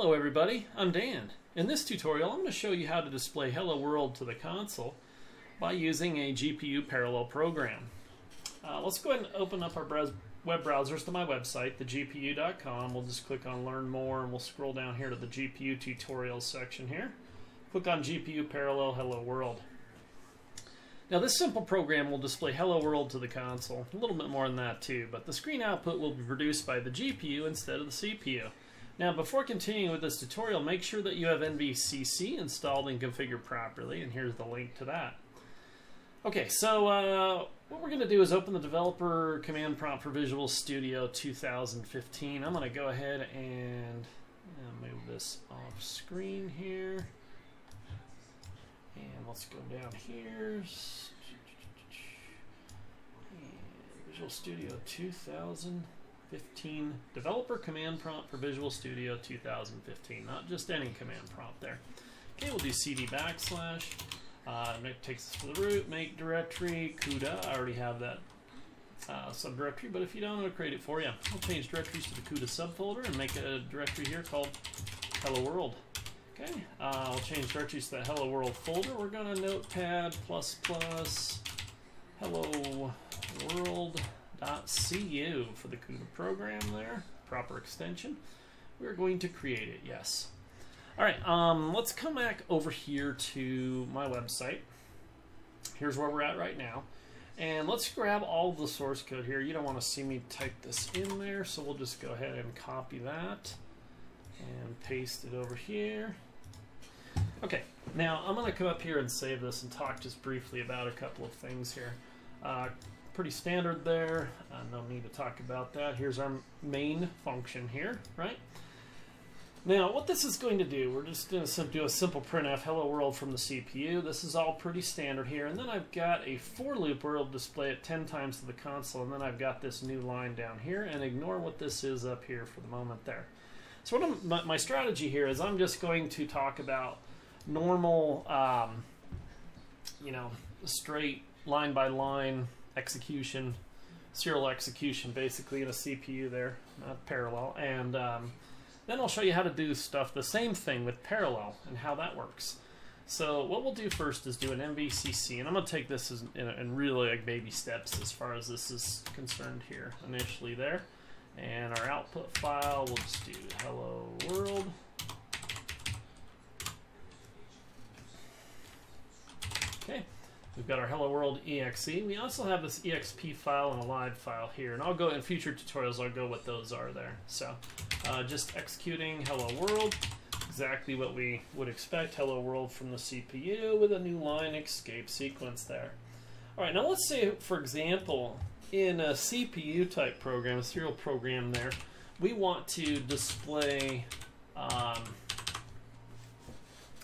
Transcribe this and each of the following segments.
Hello everybody, I'm Dan. In this tutorial I'm going to show you how to display Hello World to the console by using a GPU parallel program. Uh, let's go ahead and open up our web browsers to my website, thegpu.com. We'll just click on Learn More and we'll scroll down here to the GPU tutorials section here. Click on GPU Parallel Hello World. Now this simple program will display Hello World to the console, a little bit more than that too, but the screen output will be produced by the GPU instead of the CPU. Now before continuing with this tutorial, make sure that you have NVCC installed and configured properly, and here's the link to that. Okay, so uh, what we're going to do is open the developer command prompt for Visual Studio 2015. I'm going to go ahead and uh, move this off screen here. And let's go down here. And Visual Studio 2015 Developer Command Prompt for Visual Studio 2015. Not just any command prompt there. Okay, we'll do cd backslash. Uh, it takes us to the root, make directory, CUDA. I already have that uh, subdirectory, but if you don't, it'll create it for you. We'll change directories to the CUDA subfolder and make a directory here called Hello World. Okay, uh, will change directories to the Hello World folder. We're going to notepad plus plus hello world.cu for the CUDA program there. Proper extension. We're going to create it, yes. All right, um, let's come back over here to my website. Here's where we're at right now. And let's grab all the source code here. You don't want to see me type this in there, so we'll just go ahead and copy that and paste it over here. Okay, now I'm going to come up here and save this and talk just briefly about a couple of things here. Uh, pretty standard there, uh, no need to talk about that. Here's our main function here, right? Now, what this is going to do, we're just going to do a simple printf hello world from the CPU. This is all pretty standard here. And then I've got a for loop where it'll display it 10 times to the console. And then I've got this new line down here. And ignore what this is up here for the moment there. So what I'm, my strategy here is I'm just going to talk about normal, um, you know, straight line by line execution, serial execution, basically in a CPU there, not parallel. And um, then I'll show you how to do stuff the same thing with parallel and how that works. So what we'll do first is do an NVCC, and I'm going to take this as, in, in really like baby steps as far as this is concerned here initially there. And our output file, we'll just do hello world. Okay, we've got our Hello World exe. We also have this exp file and a lib file here, and I'll go in future tutorials. I'll go what those are there. So, uh, just executing Hello World, exactly what we would expect. Hello World from the CPU with a new line escape sequence there. All right, now let's say, for example, in a CPU type program, a serial program there, we want to display um,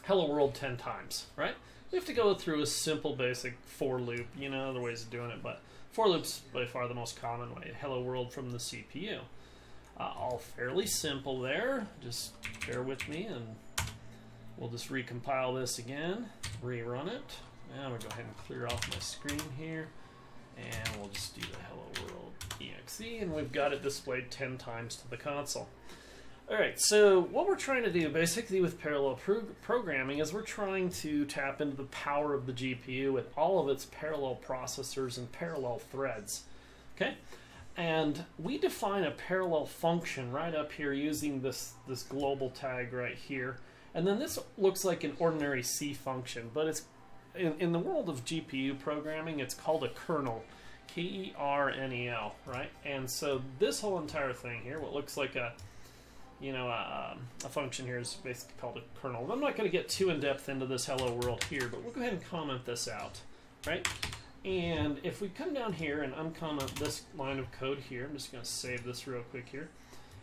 Hello World 10 times, right? We have to go through a simple basic for loop. You know, other ways of doing it, but for loops by far the most common way. Hello world from the CPU. Uh, all fairly simple there. Just bear with me and we'll just recompile this again, rerun it. And we'll go ahead and clear off my screen here. And we'll just do the hello world exe and we've got it displayed 10 times to the console. All right, so what we're trying to do basically with parallel pro programming is we're trying to tap into the power of the GPU with all of its parallel processors and parallel threads. Okay, and we define a parallel function right up here using this, this global tag right here. And then this looks like an ordinary C function, but it's in, in the world of GPU programming, it's called a kernel. K-E-R-N-E-L, right? And so this whole entire thing here, what looks like a you know, uh, a function here is basically called a kernel. I'm not going to get too in depth into this hello world here, but we'll go ahead and comment this out, right? And if we come down here and uncomment this line of code here, I'm just going to save this real quick here.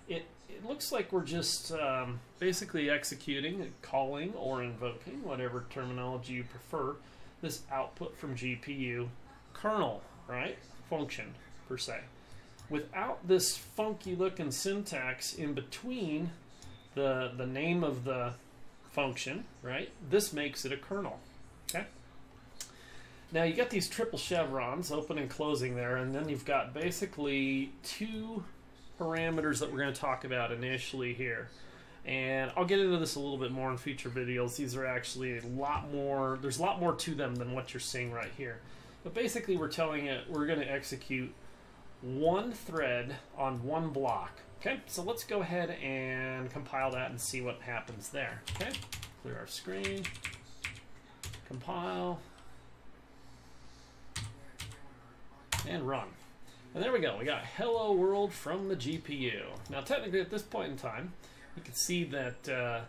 It, it looks like we're just um, basically executing, calling, or invoking, whatever terminology you prefer, this output from GPU kernel, right? Function, per se without this funky looking syntax in between the, the name of the function, right? This makes it a kernel, okay? Now you got these triple chevrons, open and closing there, and then you've got basically two parameters that we're going to talk about initially here. And I'll get into this a little bit more in future videos. These are actually a lot more, there's a lot more to them than what you're seeing right here. But basically we're telling it we're going to execute one thread on one block. Okay, so let's go ahead and compile that and see what happens there. Okay, clear our screen, compile, and run. And there we go, we got hello world from the GPU. Now technically at this point in time, you can see that uh,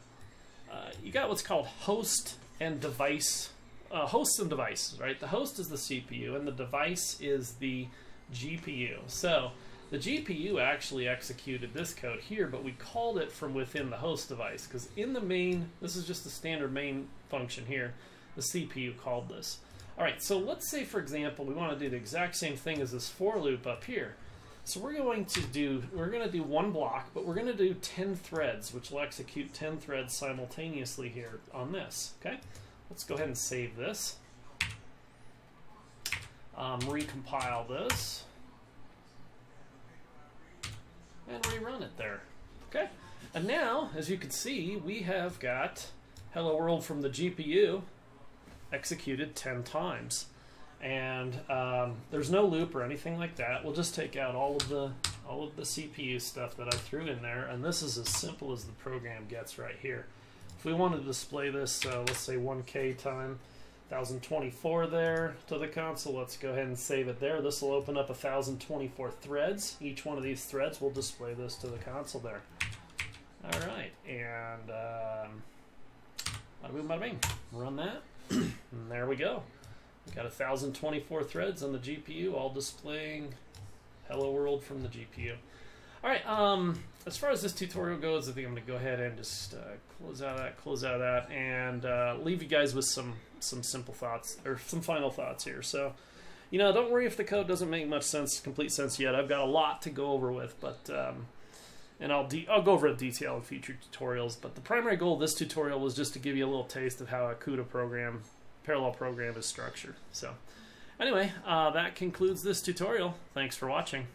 uh, you got what's called host and device, uh, hosts and devices, right? The host is the CPU and the device is the GPU. So the GPU actually executed this code here, but we called it from within the host device because in the main, this is just the standard main function here, the CPU called this. All right, so let's say, for example, we want to do the exact same thing as this for loop up here. So we're going to do, we're going to do one block, but we're going to do 10 threads, which will execute 10 threads simultaneously here on this, okay? Let's go ahead and save this. Um, recompile this. And rerun it there. Okay? And now, as you can see, we have got Hello World from the GPU executed 10 times and um, there's no loop or anything like that. We'll just take out all of the all of the CPU stuff that I threw in there, and this is as simple as the program gets right here. If we want to display this, uh, let's say 1K time 1024 there to the console, let's go ahead and save it there. This will open up 1024 threads. Each one of these threads will display this to the console there. All right, and um, bada boom, bada bing. Run that, and there we go. Got 1024 threads on the GPU, all displaying Hello World from the GPU. All right, um, as far as this tutorial goes, I think I'm going to go ahead and just uh, close out that, close out that, and uh, leave you guys with some some simple thoughts or some final thoughts here. So, you know, don't worry if the code doesn't make much sense, complete sense yet. I've got a lot to go over with, but um, and I'll I'll go over in detail in future tutorials. But the primary goal of this tutorial was just to give you a little taste of how a CUDA program parallel program is structured. So anyway, uh, that concludes this tutorial. Thanks for watching.